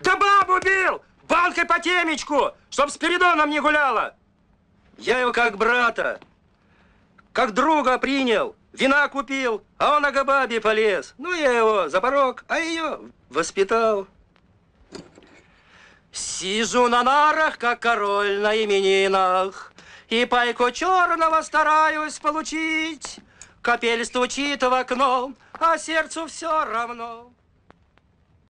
Да бабу бил! Банкой по темечку, чтоб Спиридоном не гуляла. Я его как брата, как друга принял, вина купил, а он на бабе полез. Ну, я его за порог, а ее воспитал. Сижу на нарах, как король на именинах, И пайку черного стараюсь получить. Капель стучит в окно, а сердцу все равно.